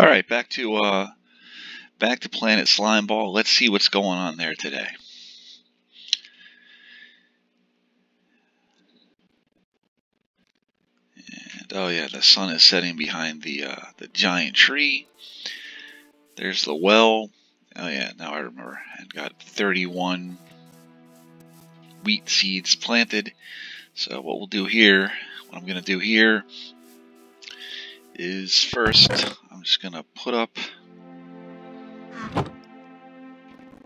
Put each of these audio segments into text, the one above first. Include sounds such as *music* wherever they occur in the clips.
All right, back to uh, back to Planet Slime Ball. Let's see what's going on there today. And oh yeah, the sun is setting behind the uh, the giant tree. There's the well. Oh yeah, now I remember. I got 31 wheat seeds planted. So what we'll do here, what I'm going to do here is first, I'm just going to put up,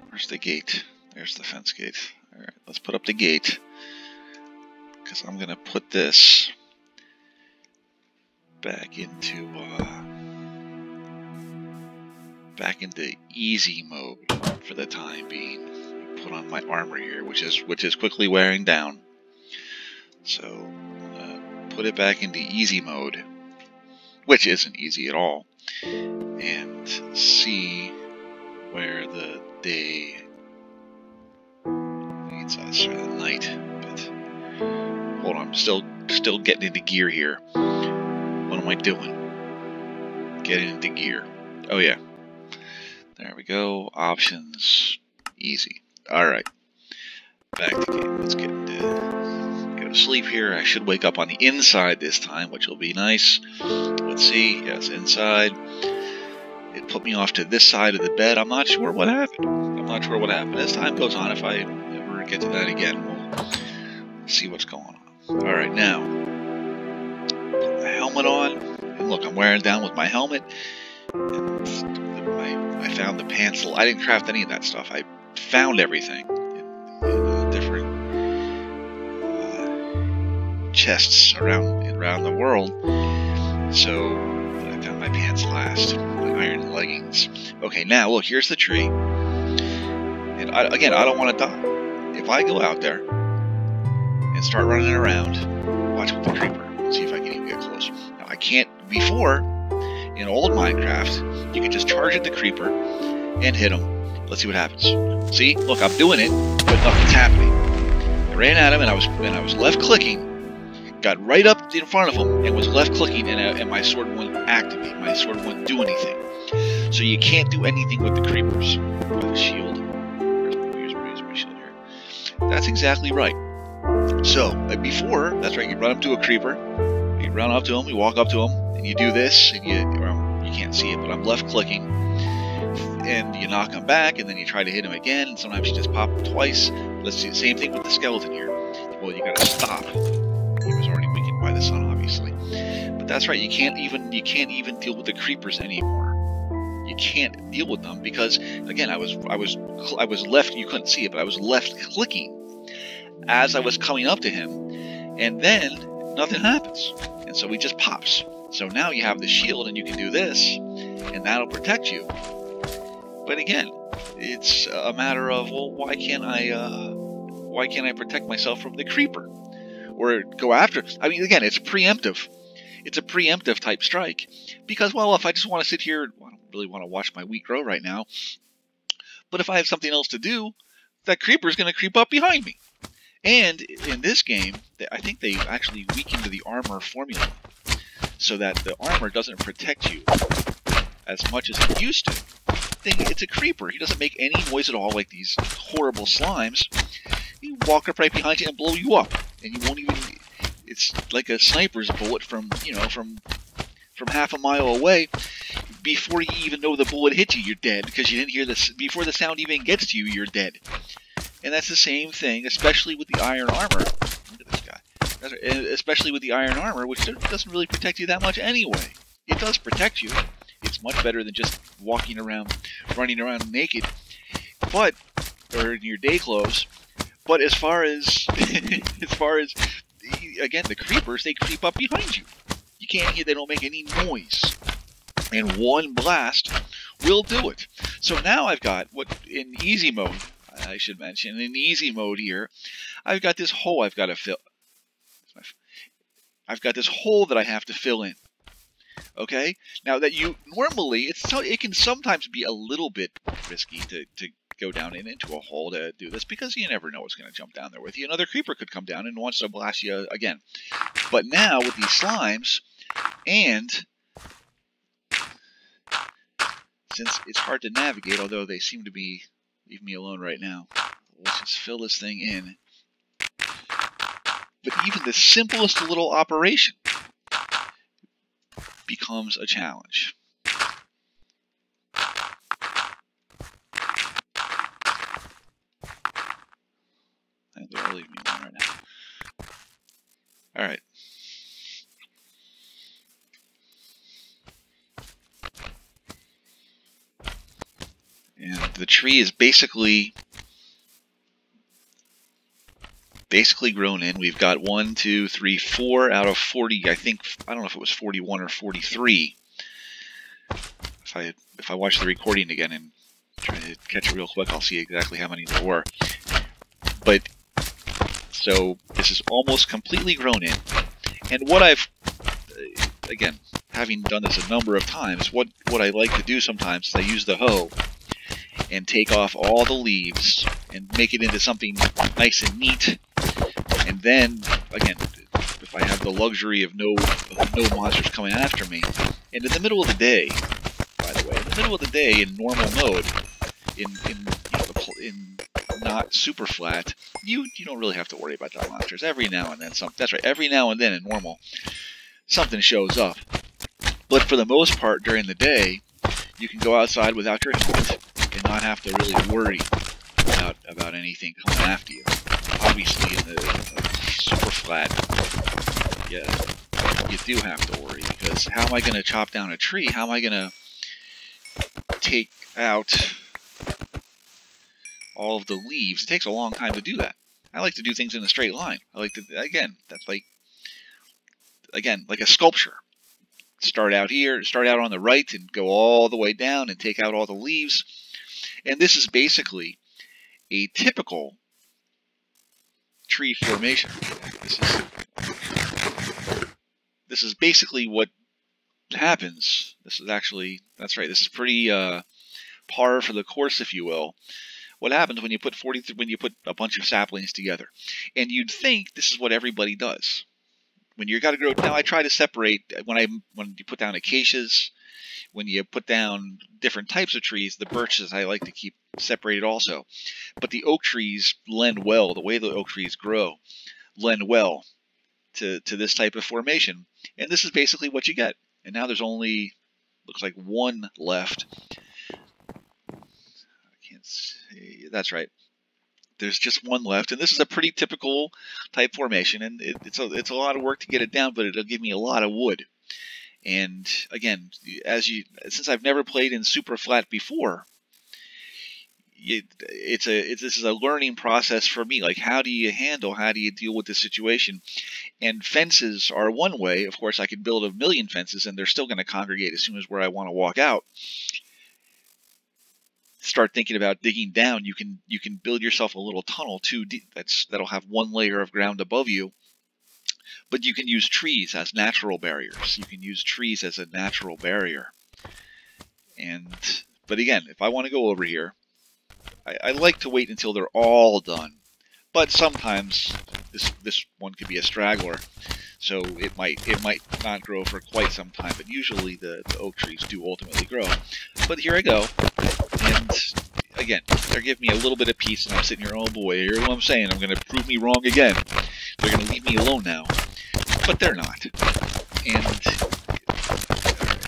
where's the gate? There's the fence gate. Alright, let's put up the gate because I'm going to put this back into uh, back into easy mode for the time being. Put on my armor here, which is which is quickly wearing down. So put it back into easy mode, which isn't easy at all, and see where the day leads us, or the night. But hold on, I'm still still getting into gear here. What am I doing? Getting into gear. Oh yeah. There we go. Options. Easy. Alright. Back to game. Let's get sleep here. I should wake up on the inside this time, which will be nice. Let's see. Yes, inside. It put me off to this side of the bed. I'm not sure what happened. I'm not sure what happened. As time goes on, if I ever get to that again, we'll see what's going on. Alright, now. Put the helmet on. And look, I'm wearing down with my helmet. And I, I found the pants. I didn't craft any of that stuff. I found everything chests around around the world. So I found my pants last, my iron leggings. Okay, now look, here's the tree. And I, again, I don't want to die. If I go out there and start running around, watch with the creeper. See if I can even get closer. Now I can't. Before, in old Minecraft, you could just charge at the creeper and hit him Let's see what happens. See? Look, I'm doing it, but nothing's happening. I ran at him, and I was and I was left clicking, got right up in front of him, and was left clicking, and, uh, and my sword wouldn't activate. My sword wouldn't do anything. So you can't do anything with the creepers. the shield. Where's my, where's, my shield here? That's exactly right. So, like before, that's right, you run up to a creeper, you run up to him, you walk up to him, and you do this, and you, well, you can't see it, but I'm left clicking, and you knock him back, and then you try to hit him again, and sometimes you just pop him twice. Let's see, the same thing with the skeleton here. Well, you gotta stop. By the sun, obviously. But that's right, you can't even you can't even deal with the creepers anymore. You can't deal with them because again, I was I was I was left. You couldn't see it, but I was left clicking as I was coming up to him, and then nothing happens, and so he just pops. So now you have the shield, and you can do this, and that'll protect you. But again, it's a matter of well, why can't I? Uh, why can't I protect myself from the creeper, or go after? I mean, again, it's preemptive. It's a preemptive type strike because, well, if I just want to sit here, I don't really want to watch my wheat grow right now. But if I have something else to do, that creeper is going to creep up behind me. And in this game, I think they actually weakened the armor formula so that the armor doesn't protect you as much as it used to thing, it's a creeper. He doesn't make any noise at all like these horrible slimes. He walk up right behind you and blow you up. And you won't even... It's like a sniper's bullet from, you know, from from half a mile away. Before you even know the bullet hit you, you're dead. Because you didn't hear this... Before the sound even gets to you, you're dead. And that's the same thing, especially with the iron armor. Look at this guy. Eh, especially with the iron armor, which doesn't really protect you that much anyway. It does protect you. It's much better than just walking around, running around naked, but or in your day clothes. But as far as *laughs* as far as again the creepers, they creep up behind you. You can't hear; they don't make any noise, and one blast will do it. So now I've got what in easy mode. I should mention in easy mode here, I've got this hole I've got to fill. I've got this hole that I have to fill in. Okay, now that you normally it's so it can sometimes be a little bit risky to to go down in, into a hole to do this because you never know what's going to jump down there with you. Another creeper could come down and wants to blast you again. But now with these slimes and since it's hard to navigate, although they seem to be leave me alone right now. Let's just fill this thing in. But even the simplest little operation becomes a challenge. And they'll leave me alone right now. All right. The tree is basically basically grown in. We've got one, two, three, four out of 40. I think, I don't know if it was 41 or 43. If I, if I watch the recording again and try to catch it real quick, I'll see exactly how many there were. But, so, this is almost completely grown in. And what I've, again, having done this a number of times, what, what I like to do sometimes is I use the hoe and take off all the leaves and make it into something nice and neat and then, again, if I have the luxury of no no monsters coming after me, and in the middle of the day, by the way, in the middle of the day in normal mode, in in you know, in not super flat, you you don't really have to worry about the monsters. Every now and then, some that's right. Every now and then in normal, something shows up. But for the most part, during the day, you can go outside without your helmet and not have to really worry about about anything coming after you obviously in the super flat, yeah, you do have to worry because how am I going to chop down a tree? How am I going to take out all of the leaves? It takes a long time to do that. I like to do things in a straight line. I like to, again, that's like, again, like a sculpture. Start out here, start out on the right and go all the way down and take out all the leaves. And this is basically a typical tree formation. This is, this is basically what happens. This is actually, that's right, this is pretty uh, par for the course, if you will. What happens when you put 40, when you put a bunch of saplings together? And you'd think this is what everybody does. When you got to grow, now I try to separate, when I when you put down acacias, when you put down different types of trees, the birches I like to keep separated also. But the oak trees lend well, the way the oak trees grow, lend well to, to this type of formation. And this is basically what you get. And now there's only, looks like one left. I can't see, that's right. There's just one left, and this is a pretty typical type formation, and it, it's, a, it's a lot of work to get it down, but it'll give me a lot of wood. And again, as you since I've never played in super flat before, it, it's a it's, this is a learning process for me. Like, how do you handle, how do you deal with the situation? And fences are one way. Of course, I could build a million fences, and they're still going to congregate as soon as where I want to walk out. Start thinking about digging down. You can you can build yourself a little tunnel too. That's that'll have one layer of ground above you but you can use trees as natural barriers. You can use trees as a natural barrier. And but again, if I want to go over here, I, I like to wait until they're all done. But sometimes this this one could be a straggler, so it might it might not grow for quite some time. But usually the, the oak trees do ultimately grow. But here I go, and again, they're giving me a little bit of peace, and I'm sitting here, oh boy, hear what I'm saying. I'm going to prove me wrong again. They're going to leave me alone now but they're not. And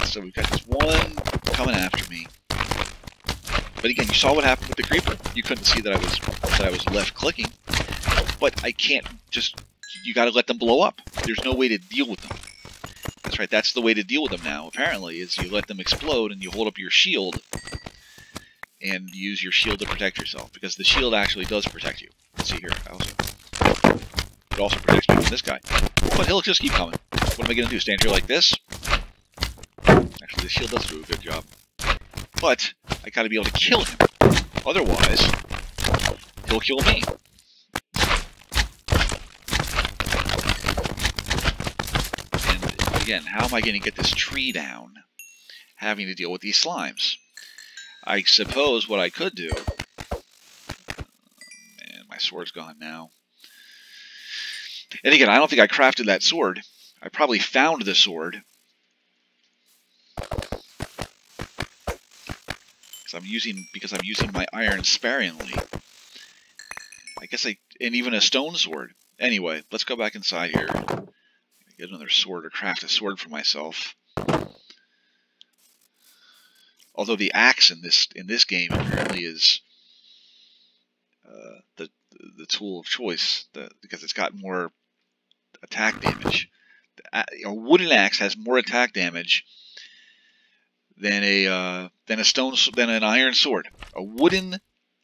so we've got this one coming after me. But again, you saw what happened with the creeper. You couldn't see that I was that I was left clicking. But I can't just you got to let them blow up. There's no way to deal with them. That's right. That's the way to deal with them now. Apparently, is you let them explode and you hold up your shield and use your shield to protect yourself because the shield actually does protect you. Let's see here. It also protects me from this guy. But he'll just keep coming. What am I going to do? Stand here like this? Actually, the shield does do a good job. But I got to be able to kill him. Otherwise, he'll kill me. And again, how am I going to get this tree down having to deal with these slimes? I suppose what I could do... Man, my sword's gone now. And again, I don't think I crafted that sword. I probably found the sword. because I'm using because I'm using my iron sparingly. I guess I and even a stone sword. Anyway, let's go back inside here. Get another sword or craft a sword for myself. Although the axe in this in this game apparently is the tool of choice the, because it's got more attack damage. A wooden axe has more attack damage than a uh, than a stone than an iron sword. A wooden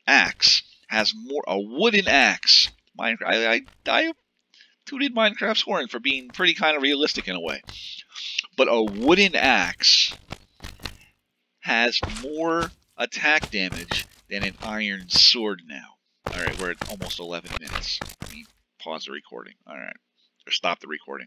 axe has more. A wooden axe. Minecraft. I I, I tooted Minecraft's horn for being pretty kind of realistic in a way, but a wooden axe has more attack damage than an iron sword now. All right, we're at almost 11 minutes. Let me pause the recording. All right, or stop the recording.